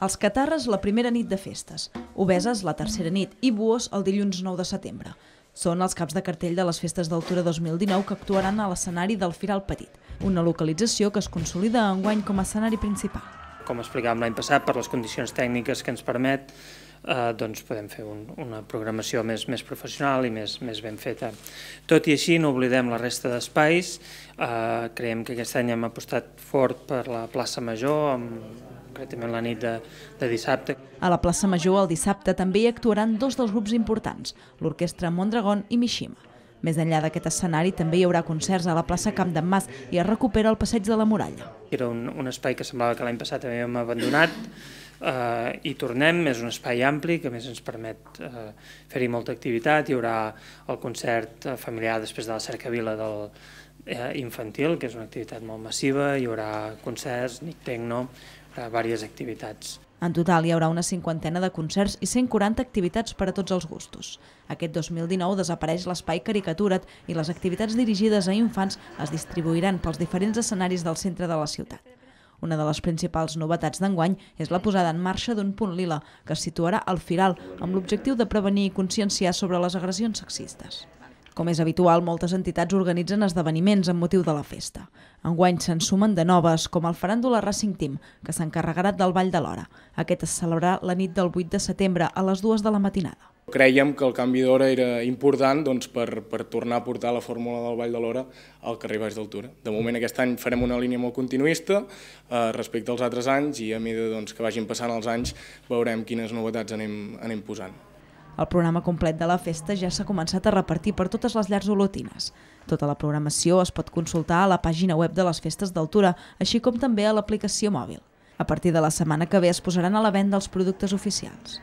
Els Catarres la primera nit de festes, Obeses la tercera nit i Buos el dilluns 9 de setembre. Són els caps de cartell de les festes d'altura 2019 que actuaran a l'escenari del Firal Petit, una localització que es consolida enguany com a escenari principal. Com explicàvem l'any passat, per les condicions tècniques que ens permet, eh, doncs podem fer un, una programació més, més professional i més, més ben feta. Tot i així, no oblidem la resta d'espais. Eh, creiem que aquest any hem apostat fort per la plaça Major, amb concretament la nit de, de dissabte. A la plaça Major el dissabte també hi actuaran dos dels grups importants, l'orquestra Mondragon i Mishima. Més enllà d'aquest escenari també hi haurà concerts a la plaça Camp d'en Mas i es recupera el passeig de la Muralla. Era un, un espai que semblava que l'any passat havíem abandonat eh, i tornem, és un espai ampli que més ens permet eh, fer-hi molta activitat, hi haurà el concert eh, familiar després de la cercavila del, eh, infantil, que és una activitat molt massiva, hi haurà concerts, nit tecno, diverses activitats. En total hi haurà una cinquantena de concerts i 140 activitats per a tots els gustos. Aquest 2019 desapareix l'espai Caricatura't i les activitats dirigides a infants es distribuiran pels diferents escenaris del centre de la ciutat. Una de les principals novetats d'enguany és la posada en marxa d'un punt lila que es situarà al Firal amb l'objectiu de prevenir i conscienciar sobre les agressions sexistes. Com és habitual, moltes entitats organitzen esdeveniments amb motiu de la festa. Enguany se'n sumen de noves, com el Faràndula Racing Team, que s'encarregarà del Ball de l'Hora. Aquest es celebrarà la nit del 8 de setembre a les 2 de la matinada. Creiem que el canvi d'hora era important doncs, per, per tornar a portar la fórmula del Vall de l'Hora al carrer Baix d'Altura. De moment aquest any farem una línia molt continuista eh, respecte als altres anys i a mesura doncs, que vagin passant els anys veurem quines novetats anem, anem posant. El programa complet de la festa ja s'ha començat a repartir per totes les llars olotines. Tota la programació es pot consultar a la pàgina web de les festes d'altura, així com també a l'aplicació mòbil. A partir de la setmana que ve es posaran a la venda els productes oficials.